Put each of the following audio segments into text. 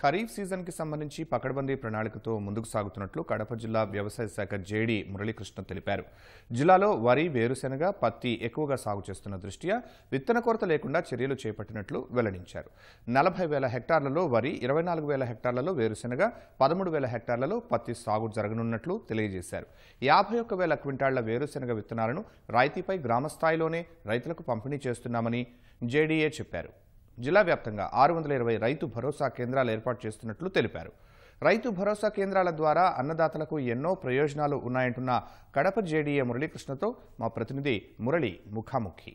ఖరీఫ్ సీజన్కి సంబంధించి పకడ్బందీ ప్రణాళికతో ముందుకు సాగుతున్నట్లు కడప జిల్లా వ్యవసాయ శాఖ జేడీ మురళీకృష్ణ తెలిపారు. జిల్లాలో వరి వేరుశెనగ పత్తి ఎక్కువగా సాగు చేస్తున్న దృష్ట్యా విత్తన కొరత లేకుండా చర్యలు చేపట్టినట్లు వెల్లడించారు. నలభై వేల హెక్టార్లలో వరి ఇరవై నాలుగు వేల హెక్టార్లలో వేరుశెనగ పదమూడు వేల హెక్టార్లలో పత్తి సాగు జరగనున్నట్లు తెలియజేశారు. యాభై ఒక్క వేల క్వింటాళ్ళ వేరుశెనగ విత్తనాలను రాయితీపై గ్రామస్థాయిలోనే రైతులకు పంపిణీ చేస్తున్నామని జేడీఏ చెప్పారు. జిల్లా వ్యాప్తంగా ఆరు వందల ఇరవై రైతు భరోసా కేంద్రాలు ఏర్పాటు చేస్తున్నట్లు తెలిపారు. రైతు భరోసా కేంద్రాల ద్వారా అన్నదాతలకు ఎన్నో ప్రయోజనాలు ఉన్నాయంటున్న కడప జేడీఏ మురళీకృష్ణతో మా ప్రతినిధి మురళి ముఖాముఖి.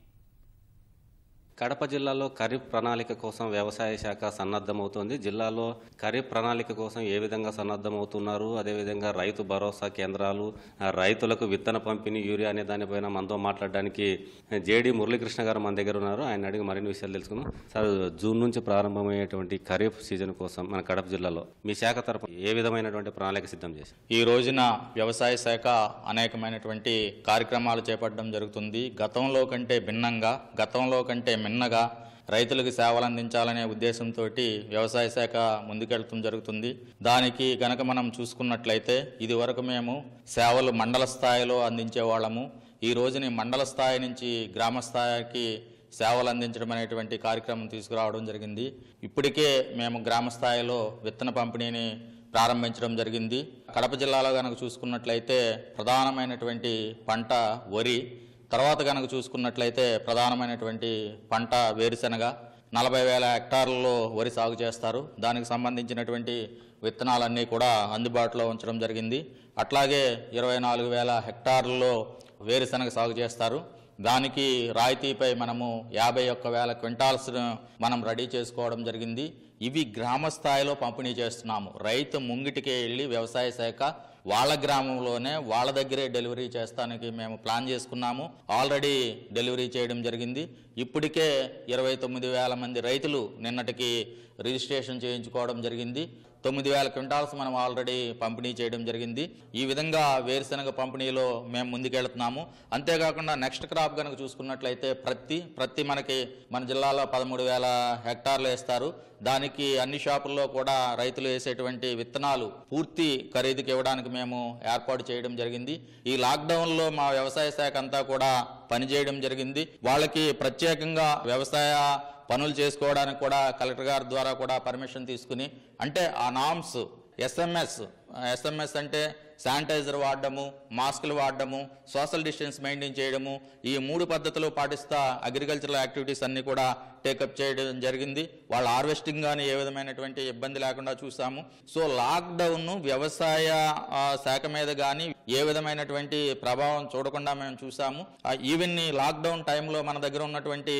కడప జిల్లాలో ఖరీఫ్ ప్రణాళిక కోసం వ్యవసాయ శాఖ సన్నద్ధమవుతోంది. జిల్లాలో ఖరీఫ్ ప్రణాళిక కోసం ఏ విధంగా సన్నద్ధమవుతున్నారు? అదేవిధంగా రైతు భరోసా కేంద్రాలు రైతులకు విత్తన పంపిణీ యూరియా అనే దానిపైన మనతో మాట్లాడడానికి జేడి మురళీకృష్ణ గారు మన దగ్గర ఉన్నారు. ఆయన అడిగి మరిన్ని విషయాలు తెలుసుకున్నాం సార్ జూన్ నుంచి ప్రారంభమయ్యేటువంటి ఖరీఫ్ సీజన్ కోసం మన కడప జిల్లాలో మీ శాఖ తరఫున ఏ విధమైనటువంటి ప్రణాళిక సిద్ధం చేసి ఈ రోజున వ్యవసాయ శాఖ అనేకమైనటువంటి కార్యక్రమాలు చేపట్టడం జరుగుతుంది. గతంలో కంటే భిన్నంగా గతంలో కంటే మిన్నగా రైతులకు సేవలు అందించాలనే ఉద్దేశంతో వ్యవసాయ శాఖ ముందుకెళ్ళటం జరుగుతుంది. దానికి గనక మనం చూసుకున్నట్లయితే ఇది వరకు మేము సేవలు మండల స్థాయిలో అందించే వాళ్ళము. ఈ రోజుని మండల స్థాయి నుంచి గ్రామ స్థాయికి సేవలు అందించడం అనేటువంటి కార్యక్రమం తీసుకురావడం జరిగింది. ఇప్పటికే మేము గ్రామ స్థాయిలో విత్తన పంపిణీని ప్రారంభించడం జరిగింది. కడప జిల్లాలో కనుక చూసుకున్నట్లయితే ప్రధానమైనటువంటి పంట వరి. తర్వాత కనుక చూసుకున్నట్లయితే ప్రధానమైనటువంటి పంట వేరుశెనగ నలభై వేల హెక్టార్లలో వరి సాగు చేస్తారు. దానికి సంబంధించినటువంటి విత్తనాలన్నీ కూడా అందుబాటులో ఉంచడం జరిగింది. అట్లాగే ఇరవై నాలుగు వేల హెక్టార్లలో వేరుశెనగ సాగు చేస్తారు. దానికి రాయితీపై మనము యాభై ఒక్క వేల క్వింటాల్స్ మనం రెడీ చేసుకోవడం జరిగింది. ఇవి గ్రామ స్థాయిలో పంపిణీ చేస్తున్నాము. రైతు ముంగిటికే వెళ్ళి వ్యవసాయ శాఖ వాళ్ళ గ్రామంలోనే వాళ్ళ దగ్గరే డెలివరీ చేస్తానికి మేము ప్లాన్ చేసుకున్నాము. ఆల్రెడీ డెలివరీ చేయడం జరిగింది. ఇప్పటికే ఇరవై తొమ్మిది వేల మంది రైతులు నిన్నటికి రిజిస్ట్రేషన్ చేయించుకోవడం జరిగింది. తొమ్మిది వేల క్వింటాల్స్ మనం ఆల్రెడీ పంపిణీ చేయడం జరిగింది. ఈ విధంగా వేరుశెనగ పంపిణీలో మేము ముందుకెళ్తున్నాము. అంతేకాకుండా నెక్స్ట్ క్రాప్ కనుక చూసుకున్నట్లయితే ప్రత్తి ప్రత్తి మనకి మన జిల్లాలో పదమూడు వేల హెక్టార్లు వేస్తారు. దానికి అన్ని షాపుల్లో కూడా రైతులు వేసేటువంటి విత్తనాలు పూర్తి ఖరీదుకి ఇవ్వడానికి మేము ఏర్పాటు చేయడం జరిగింది. ఈ లాక్డౌన్లో మా వ్యవసాయ శాఖ అంతా కూడా పనిచేయడం జరిగింది. వాళ్ళకి ప్రత్యేకంగా వ్యవసాయ పనులు చేసుకోవడానికి కూడా కలెక్టర్ గారి ద్వారా కూడా పర్మిషన్ తీసుకుని అంటే ఆ నామ్స్ ఎస్ఎంఎస్ ఎస్ఎంఎస్ అంటే శానిటైజర్ వాడడము మాస్కులు వాడడము సోషల్ డిస్టెన్స్ మెయింటైన్ చేయడము ఈ మూడు పద్ధతులు పాటిస్తా అగ్రికల్చరల్ యాక్టివిటీస్ అన్ని కూడా టేకప్ చేయడం జరిగింది. వాళ్ళ హార్వెస్టింగ్ కానీ ఏ విధమైనటువంటి ఇబ్బంది లేకుండా చూసాము. సో లాక్డౌన్ వ్యవసాయ శాఖ మీద కానీ ఏ విధమైనటువంటి ప్రభావం చూడకుండా మేము చూసాము ఈవెన్ ఈ లాక్డౌన్ టైంలో మన దగ్గర ఉన్నటువంటి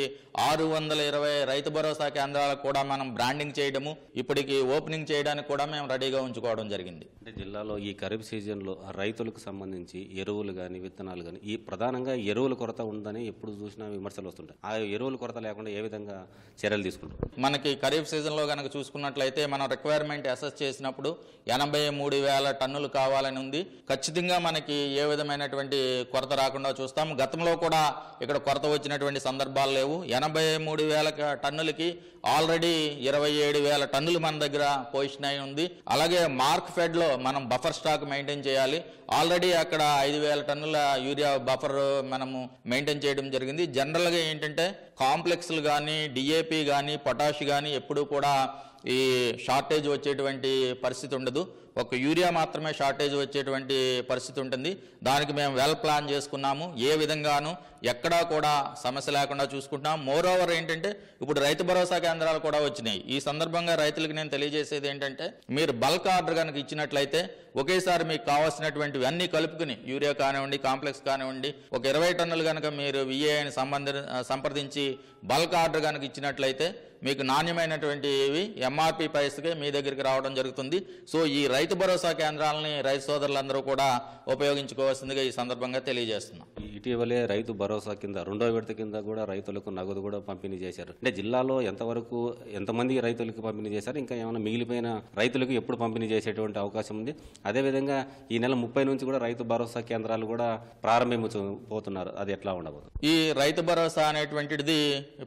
ఆరు వందల ఇరవై రైతు భరోసా కేంద్రాలకు కూడా మనం బ్రాండింగ్ చేయడము ఇప్పటికి ఓపెనింగ్ చేయడానికి కూడా మేము రెడీగా ఉంచుకోవడం జరిగింది. అంటే జిల్లాలో ఈ ఖరీఫ్ సీజన్లో రైతులకు సంబంధించి ఎరువులు కానీ విత్తనాలు కానీ ఈ ప్రధానంగా ఎరువుల కొరత ఉందని ఎప్పుడు చూసినా విమర్శలు వస్తుంటాయి. ఆ ఎరువుల కొరత లేకుండా ఏ విధంగా చర్యలు తీసుకుంటారు? మనకి ఖరీఫ్ సీజన్లో కనుక చూసుకున్నట్లయితే మనం రిక్వైర్మెంట్ అసెస్ చేసినప్పుడు ఎనభై మూడు వేల టన్నులు కావాలని ఉంది. ఖచ్చితంగా మనకి ఏ విధమైనటువంటి కొరత రాకుండా చూస్తాం. గతంలో కూడా ఇక్కడ కొరత వచ్చినటువంటి సందర్భాలు లేవు. ఎనభై మూడు వేల టన్నులకి ఆల్రెడీ ఇరవై ఏడు వేల టన్నులు మన దగ్గర పొజిషన్ అయి ఉంది. అలాగే మార్క్ ఫెడ్లో మనం బఫర్ స్టాక్ మెయింటైన్ చేయాలి. ఆల్రెడీ అక్కడ ఐదు వేల టన్నుల యూరియా బఫర్ మనము మెయింటైన్ చేయడం జరిగింది. జనరల్గా ఏంటంటే కాంప్లెక్స్లు కానీ డిఏపి కానీ పొటాష్ కానీ ఎప్పుడూ కూడా ఈ షార్టేజ్ వచ్చేటువంటి పరిస్థితి ఉండదు. ఒక యూరియా మాత్రమే షార్టేజ్ వచ్చేటువంటి పరిస్థితి ఉంటుంది. దానికి మేము వెల్ ప్లాన్ చేసుకున్నాము. ఏ విధంగాను ఎక్కడా కూడా సమస్య లేకుండా చూసుకుంటున్నాం. మోర్ ఓవర్ ఏంటంటే ఇప్పుడు రైతు భరోసా కేంద్రాలు కూడా వచ్చినాయి. ఈ సందర్భంగా రైతులకు నేను తెలియజేసేది ఏంటంటే మీరు బల్క్ ఆర్డర్ కనుక ఇచ్చినట్లయితే ఒకేసారి మీకు కావాల్సినటువంటివి అన్ని కలుపుకుని యూరియా కానివ్వండి కాంప్లెక్స్ కానివ్వండి ఒక ఇరవై టన్నులు కనుక మీరు విఏఐని సంబంధ సంప్రదించి బల్క్ ఆర్డర్ కనుక ఇచ్చినట్లయితే మీకు నాణ్యమైనటువంటివి ఎంఆర్పి ప్రైస్కే మీ దగ్గరికి రావడం జరుగుతుంది. సో ఈ రైతు భరోసా కేంద్రాలని రైతు సోదరులందరూ కూడా ఉపయోగించుకోవాల్సిందిగా ఈ సందర్భంగా తెలియజేస్తున్నాం. ఇటీవలే రైతు భరోసా కింద రెండో విడత కింద కూడా రైతులకు నగదు కూడా పంపిణీ చేశారు. అంటే జిల్లాలో ఎంతవరకు ఎంతమంది రైతులకు పంపిణీ చేశారు ఇంకా ఏమైనా మిగిలిపోయిన రైతులకు ఎప్పుడు పంపిణీ చేసేటువంటి అవకాశం ఉంది? అదేవిధంగా ఈ నెల ముప్పై నుంచి కూడా రైతు భరోసా కేంద్రాలు కూడా ప్రారంభించబోతున్నారు అది ఎట్లా ఉండబోదు ఈ రైతు భరోసా అనేటువంటిది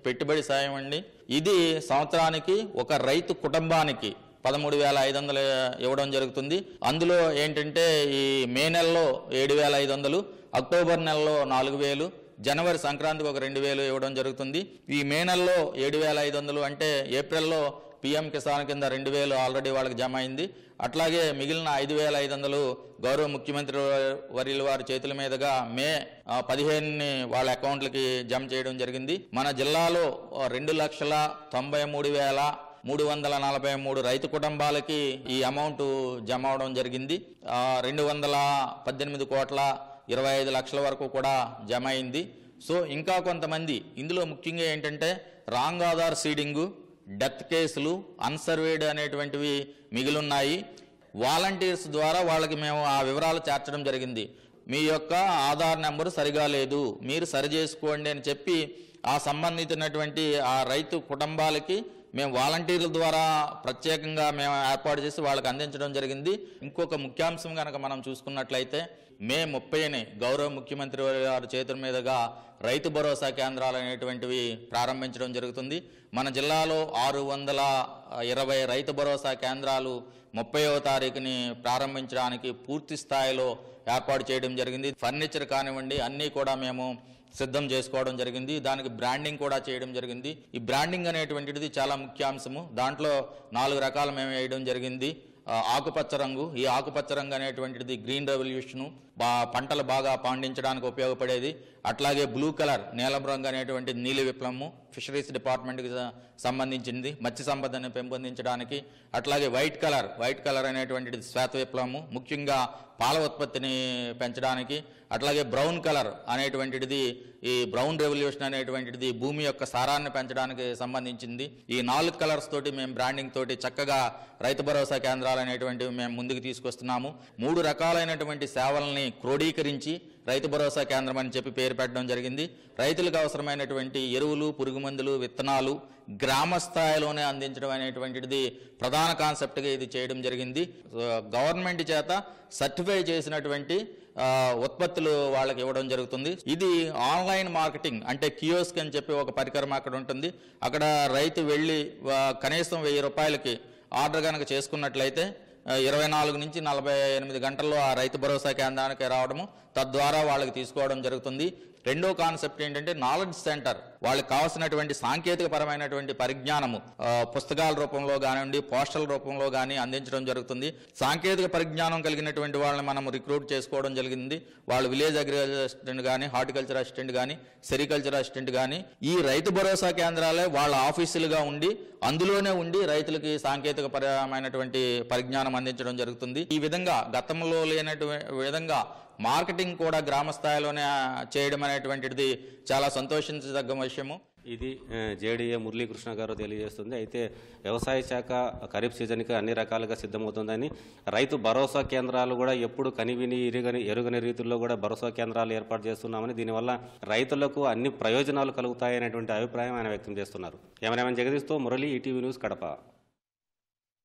పెట్టుబడి సాయం అండి. ఇది సంవత్సరానికి ఒక రైతు కుటుంబానికి పదమూడు వేల ఐదు వందలు ఇవ్వడం జరుగుతుంది. అందులో ఏంటంటే ఈ మే నెలలో ఏడు వేల ఐదు వందలు అక్టోబర్ నెలలో నాలుగు వేలు జనవరి సంక్రాంతికి ఒక రెండు వేలు ఇవ్వడం జరుగుతుంది. ఈ మే నెలలో ఏడు వేల ఐదు వందలు అంటే ఏప్రిల్లో పిఎం కిసాన్ కింద రెండు వేలు ఆల్రెడీ వాళ్ళకి జమ అయింది. అట్లాగే మిగిలిన ఐదు వేల ఐదు వందలు గౌరవ ముఖ్యమంత్రి వర్యుల వారి చేతుల మీదుగా మే పదిహేనుని వాళ్ళ అకౌంట్లకి జమ చేయడం జరిగింది. మన జిల్లాలో రెండు లక్షల తొంభై మూడు వేల మూడు వందల నలభై మూడు రైతు కుటుంబాలకి ఈ అమౌంట్ జమ అవడం జరిగింది. రెండు వందల పద్దెనిమిది కోట్ల ఇరవై ఐదు లక్షల వరకు కూడా జమ అయింది. సో ఇంకా కొంతమంది ఇందులో ముఖ్యంగా ఏంటంటే రాంగ్ ఆధార్ సీడింగు డెత్ కేసులు అన్సర్వేడ్ అనేటువంటివి మిగిలిన్నాయి. వాలంటీర్స్ ద్వారా వాళ్ళకి మేము ఆ వివరాలు చేర్చడం జరిగింది. మీ యొక్క ఆధార్ నెంబరు సరిగా లేదు మీరు సరి చేసుకోండి అని చెప్పి ఆ సంబంధించినటువంటి ఆ రైతు కుటుంబాలకి మేము వాలంటీర్ల ద్వారా ప్రత్యేకంగా మేము ఏర్పాటు చేసి వాళ్ళకి అందించడం జరిగింది. ఇంకొక ముఖ్యాంశం కనుక మనం చూసుకున్నట్లయితే మే ముప్పైని గౌరవ ముఖ్యమంత్రి వారి చేతుల మీదుగా రైతు భరోసా కేంద్రాలు అనేటువంటివి ప్రారంభించడం జరుగుతుంది. మన జిల్లాలో ఆరు వందల ఇరవై రైతు భరోసా కేంద్రాలు ముప్పైవ తారీఖుని ప్రారంభించడానికి పూర్తి స్థాయిలో ఏర్పాటు చేయడం జరిగింది. ఫర్నిచర్ కానివ్వండి అన్నీ కూడా మేము సిద్ధం చేసుకోవడం జరిగింది. దానికి బ్రాండింగ్ కూడా చేయడం జరిగింది. ఈ బ్రాండింగ్ అనేటువంటిది చాలా ముఖ్యాంశము. దాంట్లో నాలుగు రకాలు మేము వేయడం జరిగింది. ఆకుపచ్చ రంగు. ఈ ఆకుపచ్చ రంగు అనేటువంటిది గ్రీన్ రెవల్యూషను బా పంటలు బాగా పండించడానికి ఉపయోగపడేది. అట్లాగే బ్లూ కలర్ నీలం రంగు అనేటువంటి నీలి విప్లవము ఫిషరీస్ డిపార్ట్మెంట్కి సంబంధించింది. మత్స్య సంపదను పెంపొందించడానికి అట్లాగే వైట్ కలర్ వైట్ కలర్ అనేటువంటిది శ్వేత విప్లవము ముఖ్యంగా పాల ఉత్పత్తిని పెంచడానికి అట్లాగే బ్రౌన్ కలర్ అనేటువంటిది ఈ బ్రౌన్ రెవల్యూషన్ అనేటువంటిది భూమి యొక్క సారాన్ని పెంచడానికి సంబంధించింది. ఈ నాలుగు కలర్స్ తోటి మేము బ్రాండింగ్ తోటి చక్కగా రైతు భరోసా కేంద్రాలు అనేటువంటివి మేము ముందుకు తీసుకొస్తున్నాము. మూడు రకాలైనటువంటి సేవల్ని క్రోడీకరించి రైతు భరోసా కేంద్రం అని చెప్పి పేరు పెట్టడం జరిగింది. రైతులకు అవసరమైనటువంటి ఎరువులు పురుగుమందులు విత్తనాలు గ్రామ స్థాయిలోనే అందించడం అనేటువంటిది ప్రధాన కాన్సెప్ట్గా ఇది చేయడం జరిగింది. గవర్నమెంట్ చేత సర్టిఫై చేసినటువంటి ఉత్పత్తులు వాళ్ళకి ఇవ్వడం జరుగుతుంది. ఇది ఆన్లైన్ మార్కెటింగ్ అంటే కియోస్క్ అని చెప్పి ఒక పరికరం అక్కడ ఉంటుంది. అక్కడ రైతు వెళ్ళి కనీసం వెయ్యి రూపాయలకి ఆర్డర్ కనుక చేసుకున్నట్లయితే ఇరవై నాలుగు నుంచి నలభై ఎనిమిది గంటల్లో ఆ రైతు భరోసా కేంద్రానికి రావడము తద్వారా వాళ్ళకి తీసుకోవడం జరుగుతుంది. రెండో కాన్సెప్ట్ ఏంటంటే నాలెడ్జ్ సెంటర్. వాళ్ళకి కావాల్సినటువంటి సాంకేతిక పరమైనటువంటి పరిజ్ఞానము పుస్తకాల రూపంలో కానివ్వండి పోస్టల్ రూపంలో కానీ అందించడం జరుగుతుంది. సాంకేతిక పరిజ్ఞానం కలిగినటువంటి వాళ్ళని మనం రిక్రూట్ చేసుకోవడం జరిగింది. వాళ్ళు విలేజ్ అగ్రికల్చర్ అసిస్టెంట్ కానీ హార్టికల్చర్ అసిస్టెంట్ కానీ సెరికల్చర్ అసిస్టెంట్ కానీ ఈ రైతు భరోసా కేంద్రాలే వాళ్ళ ఆఫీసులుగా ఉండి అందులోనే ఉండి రైతులకి సాంకేతిక పరమైనటువంటి పరిజ్ఞానం అందించడం జరుగుతుంది. ఈ విధంగా గతంలో లేనటువంటి విధంగా మార్కెటింగ్ కూడా గ్రామ స్థాయిలోనే చేయడం అనేటువంటిది చాలా సంతోషించదగ్గ విషయము. ఇది జేడీఏ మురళీకృష్ణ గారు తెలియజేస్తుంది. అయితే వ్యవసాయ శాఖ ఖరీఫ్ సీజన్కి అన్ని రకాలుగా సిద్ధమవుతుందని రైతు భరోసా కేంద్రాలు కూడా ఎప్పుడు కనివిని ఇరుగని ఎరుగని రీతుల్లో కూడా భరోసా కేంద్రాలు ఏర్పాటు చేస్తున్నామని దీనివల్ల రైతులకు అన్ని ప్రయోజనాలు కలుగుతాయనేటువంటి అభిప్రాయం ఆయన వ్యక్తం చేస్తున్నారు. ఏమైనా జగదీస్తూ మురళి ఈటీవీ న్యూస్ కడప.